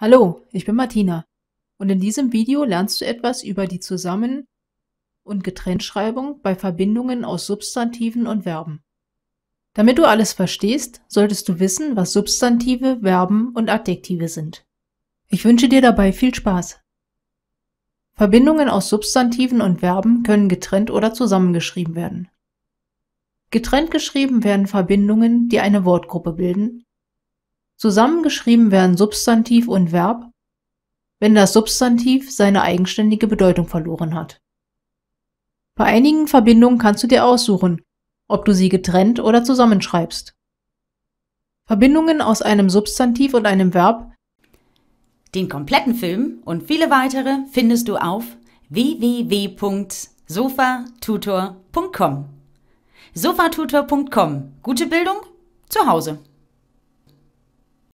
Hallo, ich bin Martina und in diesem Video lernst du etwas über die Zusammen- und Getrenntschreibung bei Verbindungen aus Substantiven und Verben. Damit du alles verstehst, solltest du wissen, was Substantive, Verben und Adjektive sind. Ich wünsche dir dabei viel Spaß. Verbindungen aus Substantiven und Verben können getrennt oder zusammengeschrieben werden. Getrennt geschrieben werden Verbindungen, die eine Wortgruppe bilden. Zusammengeschrieben werden Substantiv und Verb, wenn das Substantiv seine eigenständige Bedeutung verloren hat. Bei einigen Verbindungen kannst du dir aussuchen, ob du sie getrennt oder zusammenschreibst. Verbindungen aus einem Substantiv und einem Verb Den kompletten Film und viele weitere findest du auf www.sofatutor.com. Sofatutor.com. Gute Bildung zu Hause.